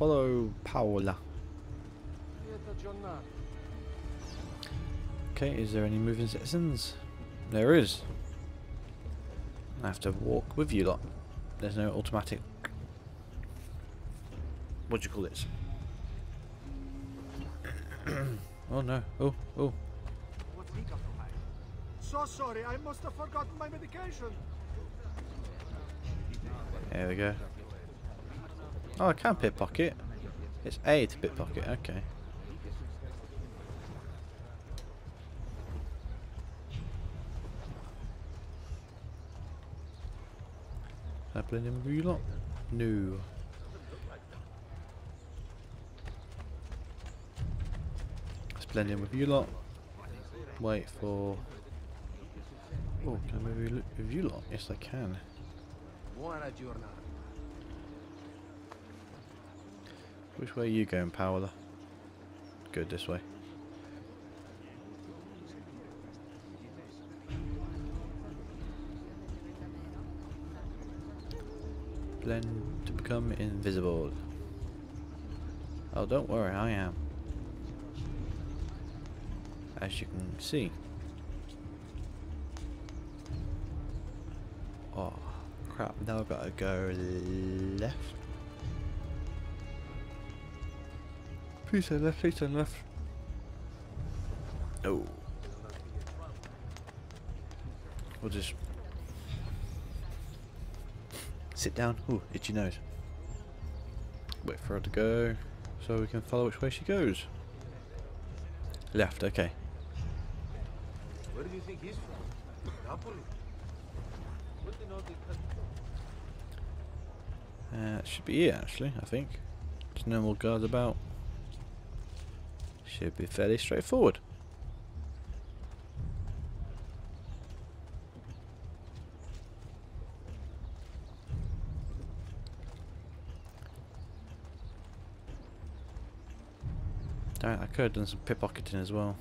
follow Paola. Okay, is there any moving citizens? There is. I have to walk with you lot. There's no automatic... What do you call it? oh no. Oh, oh. So sorry, I must have forgotten my medication. There we go. Oh, I can pickpocket. It's A to pickpocket, okay. Blend in with you lot? No. Let's blend in with you lot. Wait for... Oh, can I move with you lot? Yes I can. Buona giornata. Which way are you going, Paola? Good, this way. Blend to become invisible. Oh, don't worry, I am. As you can see. Oh, crap, now I've got to go left. Please turn left, please turn left. Oh. We'll just sit down. Ooh, itchy nose. Wait for her to go so we can follow which way she goes. Left, okay. Where do you think he's from? Napoli? Uh, it should be it actually, I think. There's no more guards about. Should be fairly straightforward. Alright, I could have done some pickpocketing as well.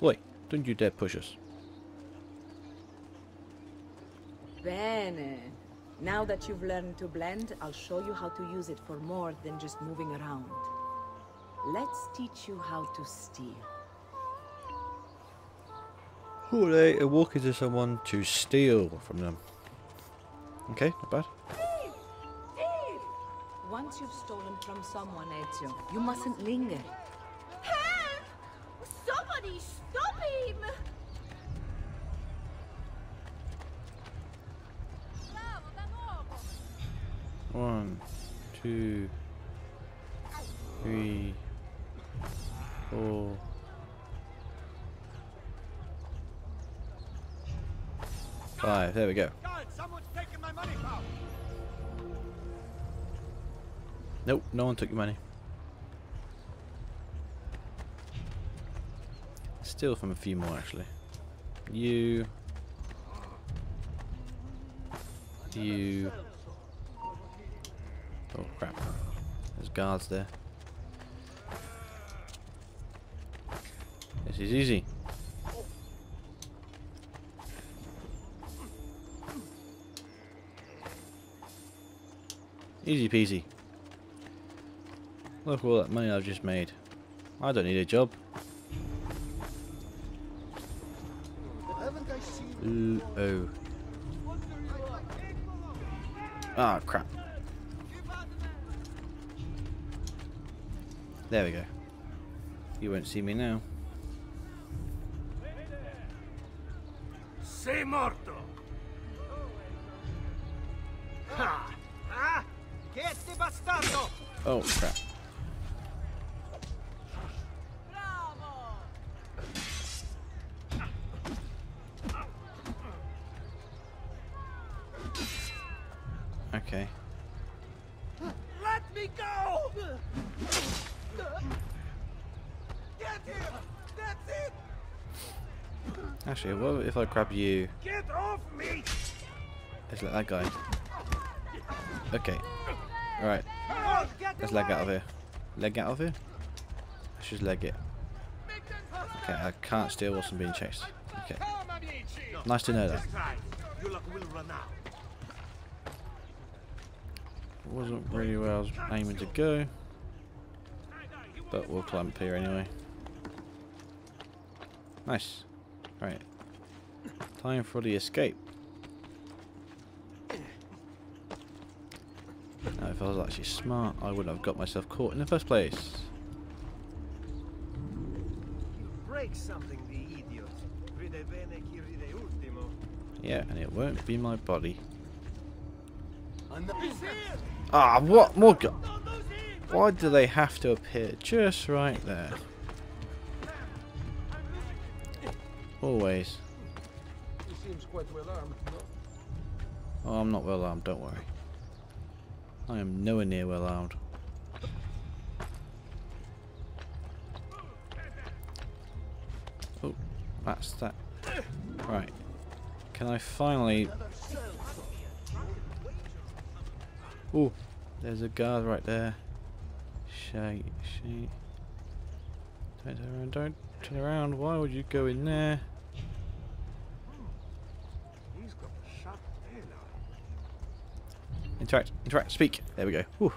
Wait, don't you dare push us. Bene. Now that you've learned to blend, I'll show you how to use it for more than just moving around. Let's teach you how to steal. Hooray, a walk into someone to steal from them. Okay, not bad. Once you've stolen from someone, Ezio, you mustn't linger. Help! Somebody stop him! One, two, three, four. Five, there we go. God, someone's taking my money, pal. Nope, no one took your money. Steal from a few more actually. You. You. Oh crap. There's guards there. This is easy. Easy peasy. Look all that money I've just made. I don't need a job. L oh. Ah, crap. There we go. You won't see me now. Sei Actually, what if I grab you? Get off me! Let's let that guy. Okay. Alright, let's leg out of here. Leg out of here? Let's just leg it. Okay, I can't steal whilst I'm being chased. Okay. Nice to know that. Your luck will run out. Wasn't really where I was aiming to go. But we'll climb up here anyway. Nice. Right. Time for the escape. Now, if I was actually smart, I wouldn't have got myself caught in the first place. Break something, the idiot. Ride bene chi ride ultimo. Yeah, and it won't be my body. Ah, what more? Go Don't lose him! Why do they have to appear just right there? Always. He seems quite well armed, no? Oh, I'm not well armed, don't worry. I am nowhere near well armed. Oh, that's that. Right. Can I finally... Oh, there's a guard right there. Shite, shite. Don't turn around, don't turn around. Why would you go in there? He's got a sharp tail Interact, interact, speak. There we go. Whew.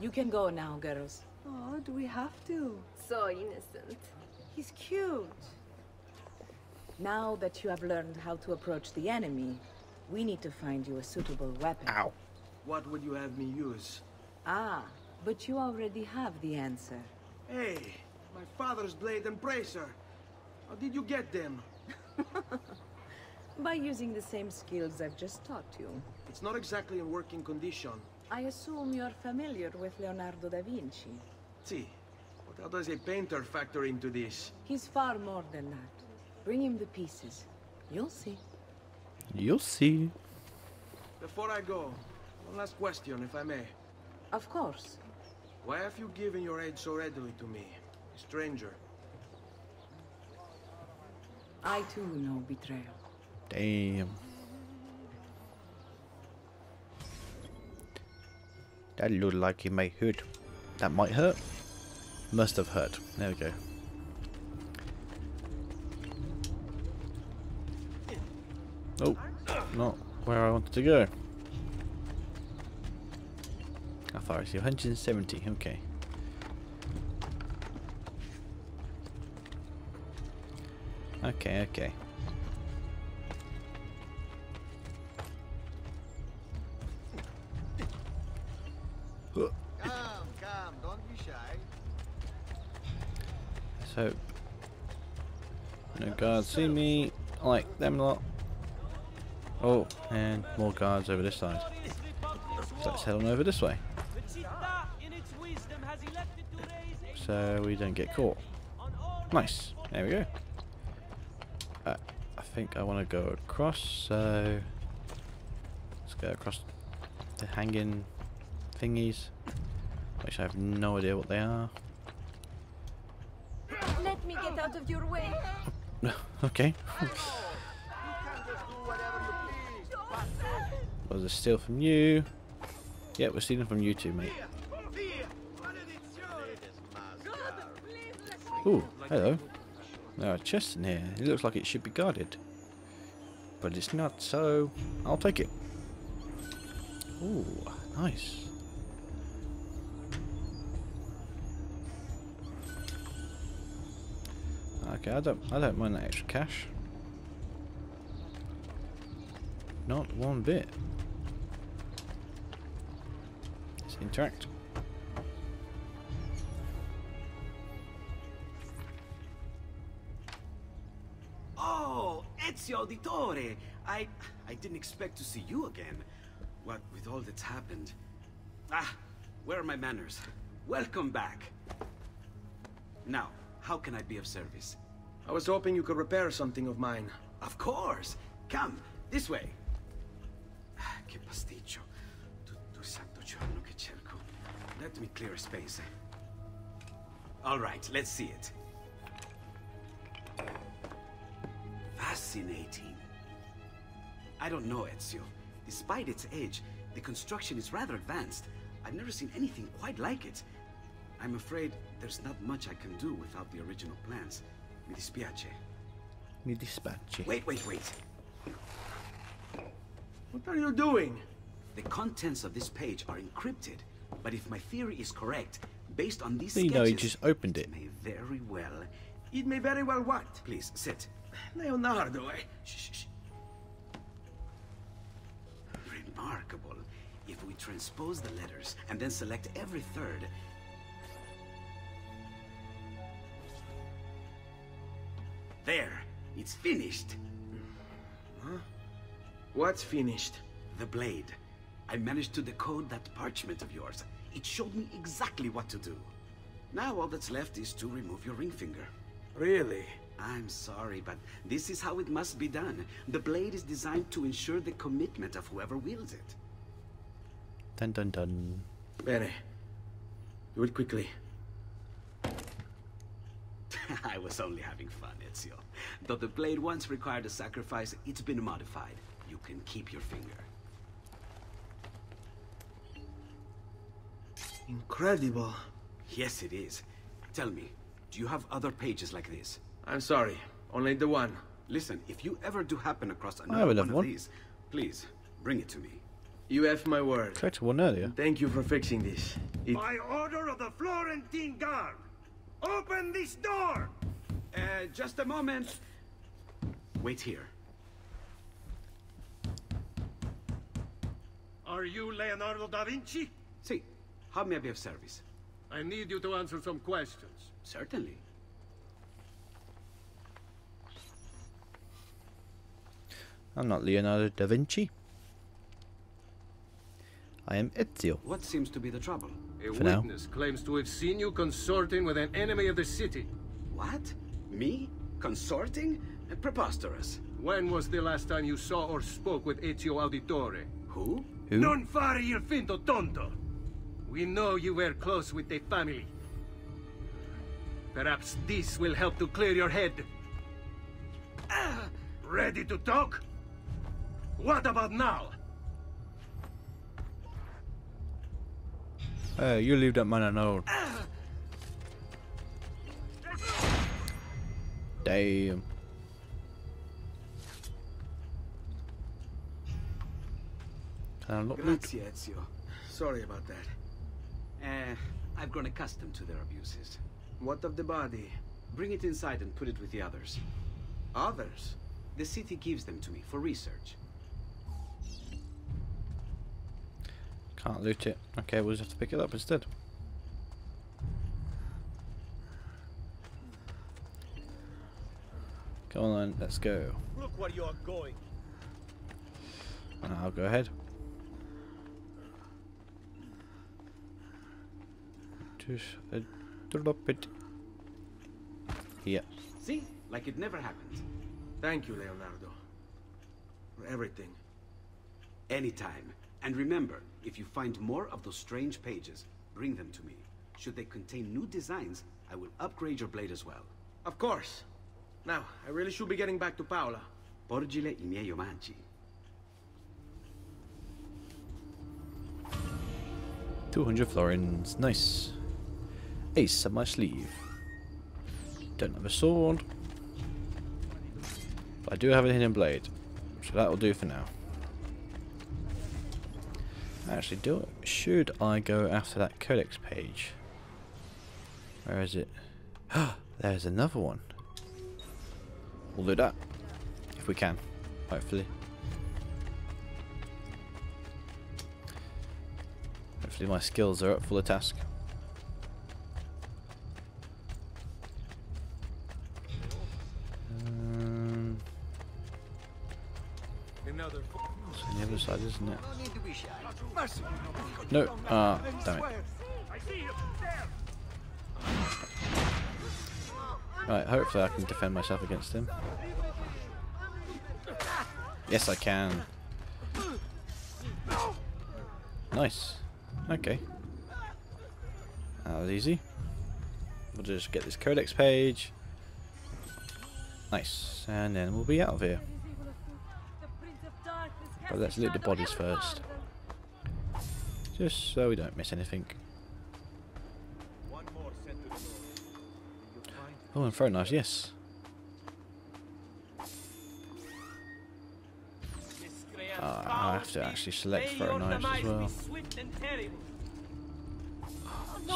You can go now, girls. Oh, do we have to? So innocent. He's cute. Now that you have learned how to approach the enemy, we need to find you a suitable weapon. Ow. What would you have me use? Ah, but you already have the answer. Hey, my father's blade and bracer. How did you get them? By using the same skills I've just taught you. It's not exactly in working condition. I assume you're familiar with Leonardo da Vinci. See, but how does a painter factor into this? He's far more than that. Bring him the pieces. You'll see. You'll see. Before I go, one last question, if I may. Of course. Why have you given your aid so readily to me, a stranger? I too know betrayal. Damn. That looked like it may hurt. That might hurt. Must have hurt. There we go. Oh, not where I wanted to go. How far is he? 170, okay. Okay, okay. So, no guards see me, like them a lot. Oh, and more guards over this side. So let's head on over this way, so we don't get caught. Nice, there we go. Uh, I think I want to go across, so let's go across the hanging thingies, which I have no idea what they are. Let me get out of your way. okay. Was a steal from you? Yeah, we're stealing from you too, mate. Ooh, hello. There are chests in here. It looks like it should be guarded. But it's not, so I'll take it. Ooh, nice. Okay, I don't I don't mind that extra cash. Not one bit. Let's interact. Oh, Ezio Auditore! I... I didn't expect to see you again. What with all that's happened. Ah, where are my manners? Welcome back. Now, how can I be of service? I was hoping you could repair something of mine. Of course! Come, this way! Ah, Che pasticcio. Tutto santo giorno che cerco. Let me clear a space. All right, let's see it. Fascinating. I don't know, Ezio. Despite its age, the construction is rather advanced. I've never seen anything quite like it. I'm afraid there's not much I can do without the original plans. Mi dispiace. Mi dispatch. Wait, wait, wait. What are you doing? The contents of this page are encrypted, but if my theory is correct, based on these You sketches, know, you just opened it. it. may very well. It may very well what? Please sit. Leonardo, eh? Shh, shh, shh. Remarkable. If we transpose the letters and then select every third. It's finished. What's finished? The blade. I managed to decode that parchment of yours. It showed me exactly what to do. Now all that's left is to remove your ring finger. Really? I'm sorry, but this is how it must be done. The blade is designed to ensure the commitment of whoever wields it. Dun dun dun. Bene. Do it quickly. I was only having fun, Ezio. Though the blade once required a sacrifice, it's been modified. You can keep your finger. Incredible. Yes, it is. Tell me, do you have other pages like this? I'm sorry. Only the one. Listen, if you ever do happen across another one another of one. these, please, bring it to me. You have my word. Collected one earlier. Thank you for fixing this. It... By order of the Florentine Guard, open this door! Uh, just a moment. Wait here. Are you Leonardo da Vinci? See, how may I be of service? I need you to answer some questions. Certainly. I'm not Leonardo da Vinci. I am Ezio. What seems to be the trouble? A For now. witness claims to have seen you consorting with an enemy of the city. What? Me? Consorting? Preposterous. When was the last time you saw or spoke with Ezio Auditore? Who? Who? Non fare il finto tonto! We know you were close with the family. Perhaps this will help to clear your head. Ah, ready to talk? What about now? Uh, you leave that man alone. Damn. Can I look good? Grazie, Ezio. Sorry about that. Uh, I've grown accustomed to their abuses. What of the body? Bring it inside and put it with the others. Others? The city gives them to me for research. Can't loot it. Okay, we'll just have to pick it up instead. Come on then, let's go. Look where you are going. I'll go ahead. Just uh, drop it. Yeah. See? Like it never happened. Thank you, Leonardo. For everything. Anytime. And remember, if you find more of those strange pages, bring them to me. Should they contain new designs, I will upgrade your blade as well. Of course. Now, I really should be getting back to Paola. Porgile i miei omaggi. Two hundred florins. Nice. Ace up my sleeve. Don't have a sword. But I do have a hidden blade. So that will do for now. Actually, do it. Should I go after that codex page? Where is it? There's another one. We'll do that. If we can. Hopefully. Hopefully my skills are up for the task. It's on the other side, isn't it? No need to be shy. Mercy. No. Ah, damn it. I see you. There. Right, hopefully I can defend myself against him. Yes, I can. Nice. Okay. That was easy. We'll just get this codex page. Nice. And then we'll be out of here. But let's loot the bodies first. Just so we don't miss anything. One more sent to the door. You find Oh, and very nice, yes. Uh, I have to actually select throw knives as well.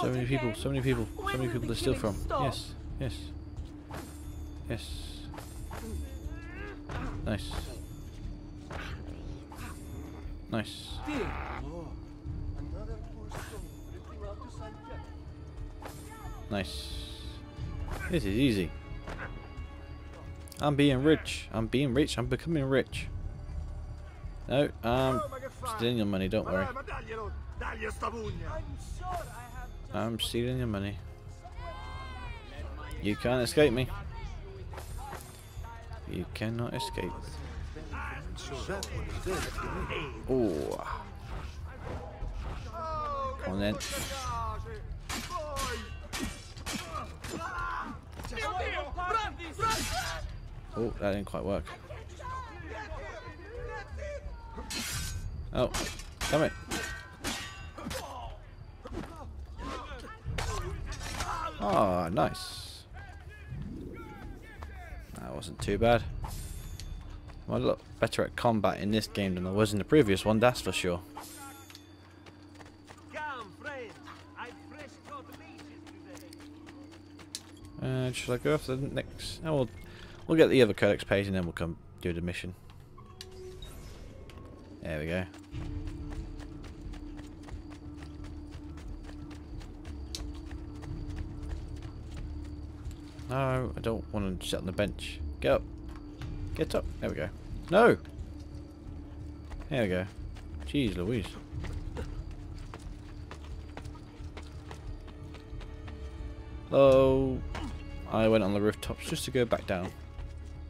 So many people, so many people, so many people to steal from. Yes, yes, yes. Nice. Nice. Nice. This is easy. I'm being rich. I'm being rich. I'm becoming rich. No, um, che fai? stealing your money. Don't worry. I'm stealing your money. You can't escape me. You cannot escape. Oh, come on then. Oh, that didn't quite work. Oh, come it. Oh, nice. That wasn't too bad. A lot better at combat in this game than I was in the previous one, that's for sure. Come, friend. I've fresh caught leeches today. Uh, should I go after the next? Oh, we'll, we'll get the other codex page and then we'll come do the mission. There we go. No, I don't want to sit on the bench. Get up. Get up. There we go. No! There we go. Jeez Louise. Oh, I went on the rooftops just to go back down.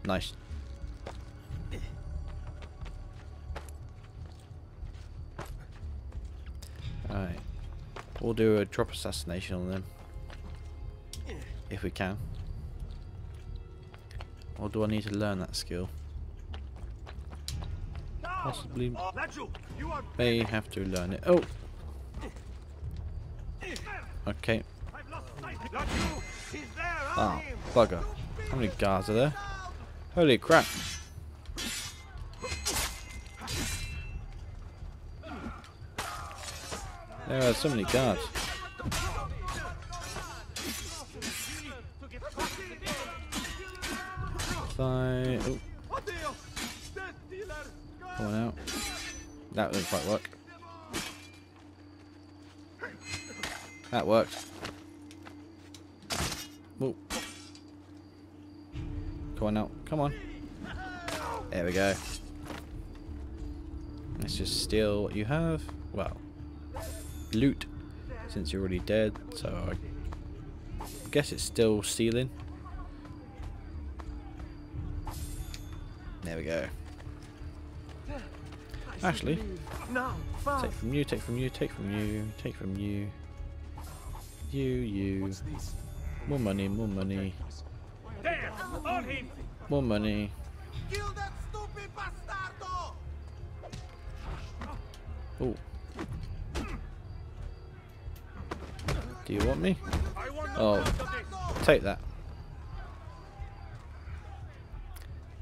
Nice. Alright. We'll do a drop assassination on them. If we can. Or do I need to learn that skill? Possibly Laggiù, may have to learn it. Oh! Okay. I've lost sight. Laggiù, he's there. Oh, bugger. How many guards are there? Holy crap. There are so many guards. That didn't quite work. That worked. Oh. Come on now. Come on. There we go. Let's just steal what you have. Well, loot, since you're already dead. So I guess it's still stealing. There we go. Actually, Now, take from you, take from you, take from you, take from you. You, you. More money, more money, more money. Kill that stupid bastardo! Oh. Do you want me? No Oh, take that.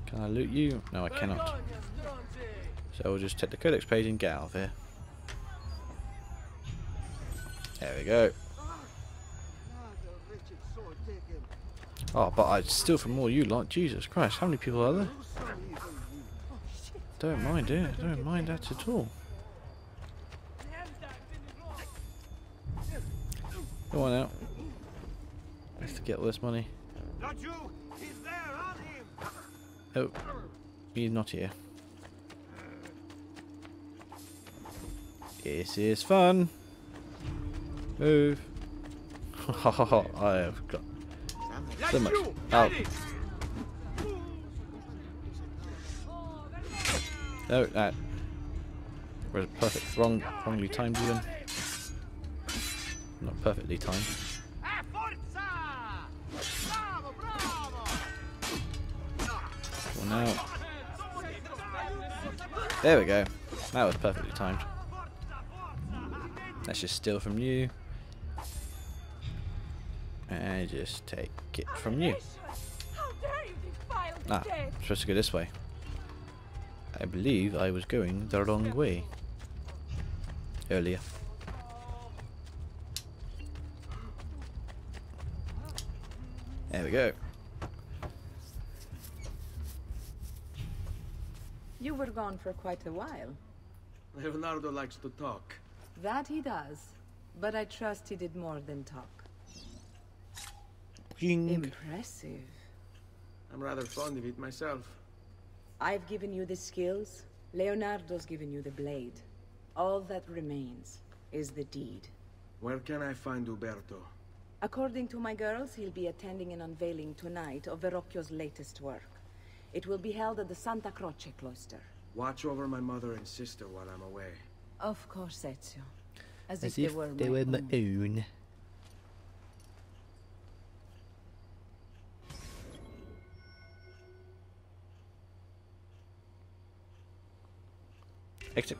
Can I loot you? No, I cannot. So we'll just take the codex page and get out of here. There we go. Oh, but I steal from all you lot. Jesus Christ, how many people are there? Don't mind it. Don't mind that at all. Go on out. I have to get all this money. Laggiù, he's there. On him! Oh, he's not here. This is fun. Move. I have got so much. Oh, no, that was perfect. Wrong, wrongly timed even. Not perfectly timed. On out. There we go. That was perfectly timed. Let's just steal from you. And just take it from you. How dare you defile the Ah, supposed to go this way. I believe I was going the wrong way earlier. There we go. You were gone for quite a while. Leonardo likes to talk. That he does. But I trust he did more than talk. Ping. Impressive. I'm rather fond of it myself. I've given you the skills. Leonardo's given you the blade. All that remains is the deed. Where can I find Uberto? According to my girls, he'll be attending an unveiling tonight of Verrocchio's latest work. It will be held at the Santa Croce cloister. Watch over my mother and sister while I'm away. Of course, Ezio. As, As if, they were my own. own. Exit.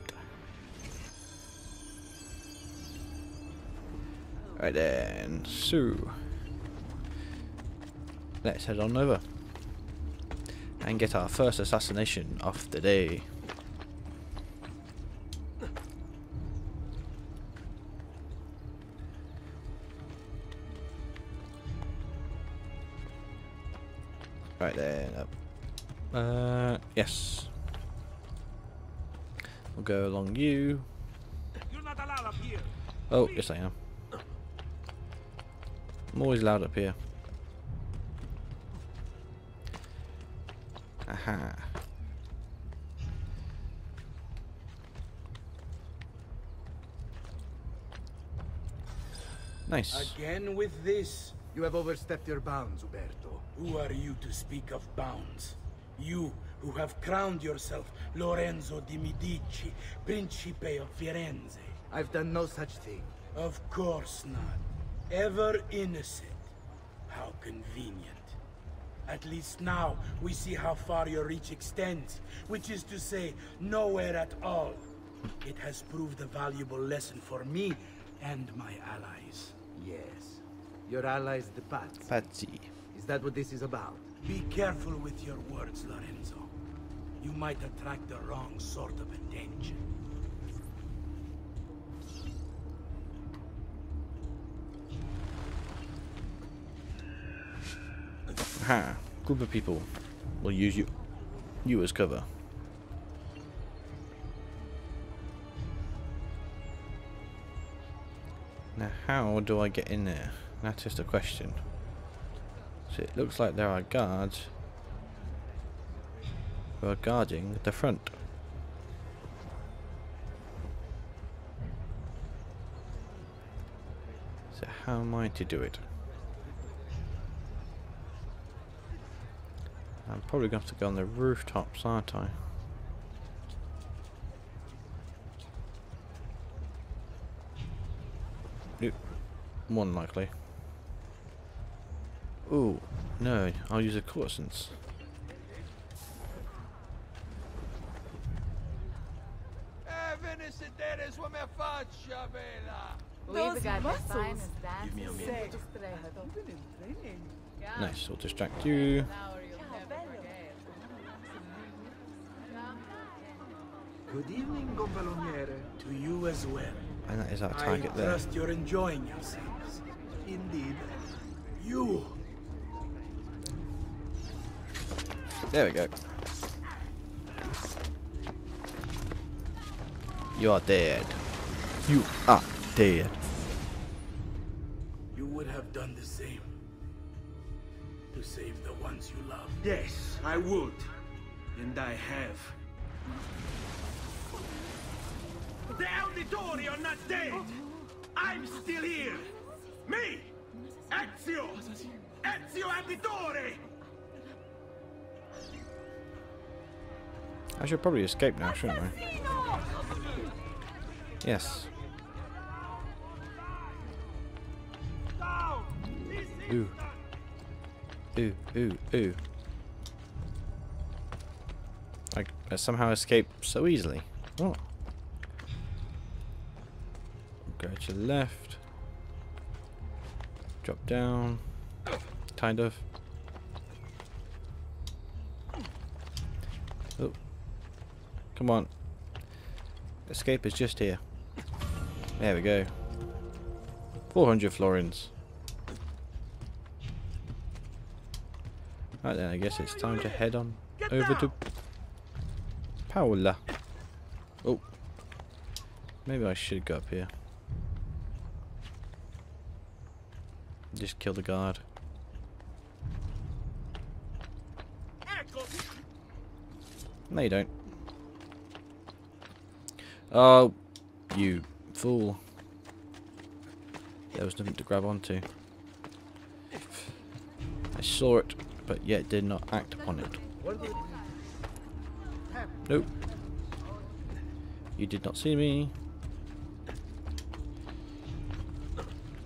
Right then, so let's head on over and get our first assassination of the day. We'll go along you. You're not allowed up here. Oh, yes I am. I'm always loud up here. Aha. Nice. Again with this? You have overstepped your bounds, Uberto. Who are you to speak of bounds? You who have crowned yourself Lorenzo di Medici, Principe of Firenze. I've done no such thing. Of course not. Ever innocent. How convenient. At least now we see how far your reach extends, which is to say, nowhere at all. It has proved a valuable lesson for me and my allies. Yes. Your allies, the Pats. Pazzi. Is that what this is about? Be careful with your words, Lorenzo. You might attract the wrong sort of attention. Aha. Group of people will use you you as cover. Now how do I get in there? That is the question. So it looks like there are guards who are guarding the front. So how am I to do it? I'm probably going to have to go on the rooftops, aren't I? Nope. More than likely. Ooh, no, I'll use a courtesans. Ve ne sedere su me faccia, bella. We've got the muscles. finest Give me a dancers. minute. Even in training. Nice, we'll distract you. Good evening, Gonfaloniere. To you as well. And that is our I target there. trust you're enjoying yourselves. Indeed. You! There we go. You are dead. You are dead. You would have done the same. To save the ones you love. Yes, I would. And I have. The Auditori are not dead. I'm still here. Me, Ezio, Ezio Auditore. I should probably escape now, shouldn't I? Yes. Ooh. Ooh, ooh, ooh. I, I somehow escaped so easily. Oh. Go to the left. Drop down. Kind of. Come on. Escape is just here. There we go. 400 florins. Right then, I guess it's time to head on over to Paola. Oh. Maybe I should go up here. Just kill the guard. No, you don't. Oh, you fool. There was nothing to grab onto. I saw it, but yet did not act upon it. Nope. You did not see me.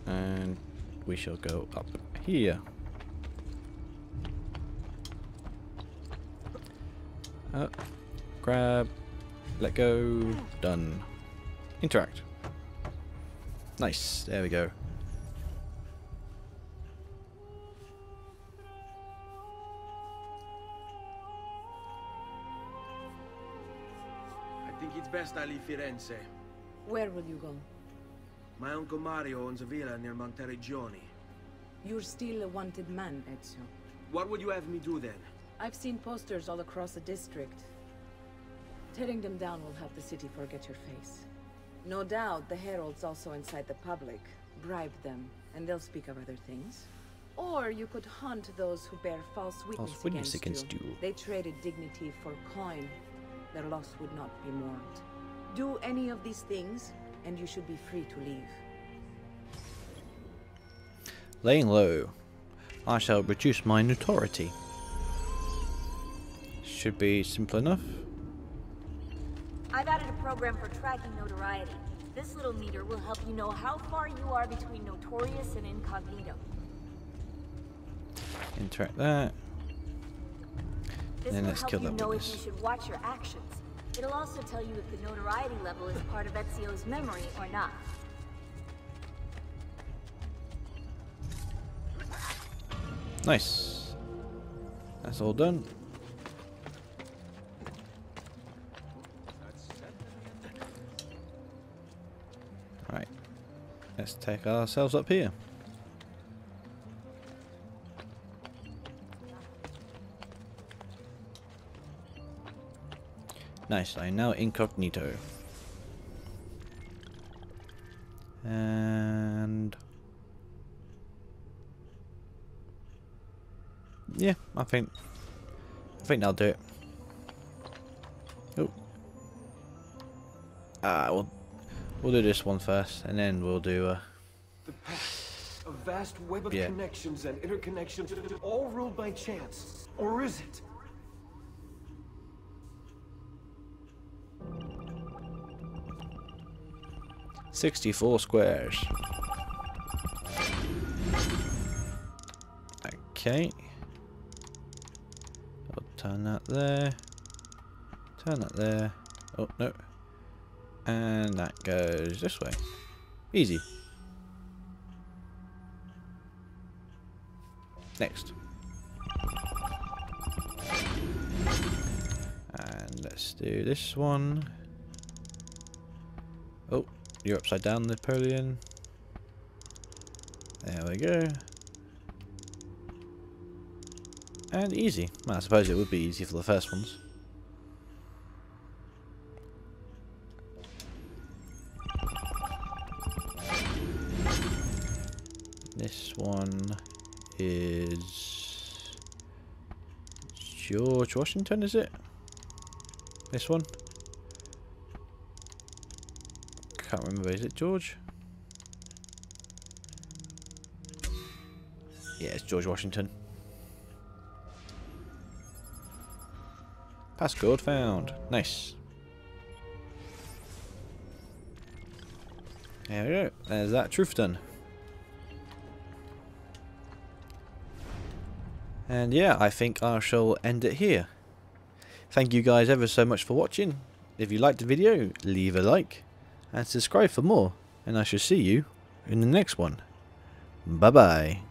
And we shall go up here. Up, grab, let go, done. Interact. Nice, there we go. I think it's best I leave Firenze. Where will you go? My uncle Mario owns a villa near Monteriggioni. You're still a wanted man, Ezio. What would you have me do then? I've seen posters all across the district. Tearing them down will help the city forget your face. No doubt the heralds also incite the public. Bribe them, and they'll speak of other things. Or you could hunt those who bear false witness, False witness against, against you. They traded dignity for coin. Their loss would not be mourned. Do any of these things, and you should be free to leave. Laying low. I shall reduce my notoriety. Should be simple enough. I've added a program for tracking notoriety. This little meter will help you know how far you are between notorious and incognito. Interact that. This Then let's kill you that know witness. if you should watch your actions. It'll also tell you if the notoriety level is part of Ezio's memory or not. Nice. That's all done. Let's take ourselves up here. Nice, I am now incognito. And yeah, I think I think that'll do it. We'll do this one first, and then we'll do uh The past, a vast web of Yeah. connections and interconnections, all ruled by chance. Or is it? sixty-four squares. Okay. I'll turn that there. Turn that there. Oh no. And that goes this way. Easy. Next. And let's do this one. Oh, you're upside down, Napoleon. There we go. And easy. Well, I suppose it would be easy for the first ones. This one is George Washington, is it? This one? Can't remember, is it George? Yeah, it's George Washington. Passcode found. Nice. There we go. There's that truth done. And yeah, I think I shall end it here. Thank you guys ever so much for watching. If you liked the video, leave a like and subscribe for more. And I shall see you in the next one. Bye bye.